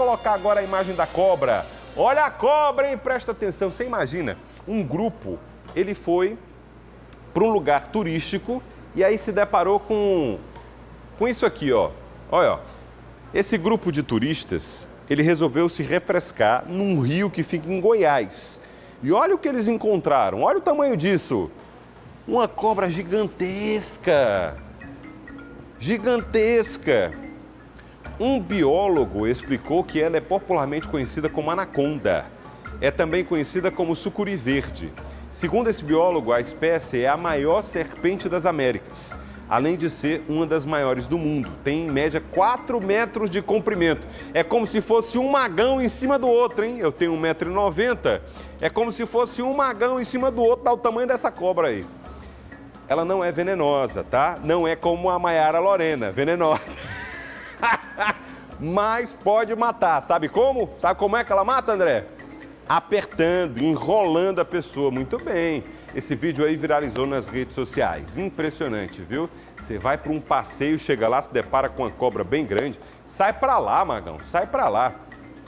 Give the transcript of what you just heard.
colocar agora a imagem da cobra. Olha a cobra, hein? Presta atenção. Você imagina, um grupo, ele foi para um lugar turístico e aí se deparou com, com isso aqui, ó. Olha, ó. Esse grupo de turistas, ele resolveu se refrescar num rio que fica em Goiás. E olha o que eles encontraram, olha o tamanho disso. Uma cobra gigantesca. Gigantesca. Um biólogo explicou que ela é popularmente conhecida como anaconda. É também conhecida como sucuri verde. Segundo esse biólogo, a espécie é a maior serpente das Américas, além de ser uma das maiores do mundo. Tem em média 4 metros de comprimento. É como se fosse um magão em cima do outro, hein? Eu tenho 1,90m. É como se fosse um magão em cima do outro, dá o tamanho dessa cobra aí. Ela não é venenosa, tá? Não é como a Maiara Lorena, venenosa. Mas pode matar. Sabe como? Sabe como é que ela mata, André? apertando, enrolando a pessoa. Muito bem. Esse vídeo aí viralizou nas redes sociais. Impressionante, viu? Você vai para um passeio, chega lá, se depara com uma cobra bem grande. Sai para lá, Magão, sai para lá.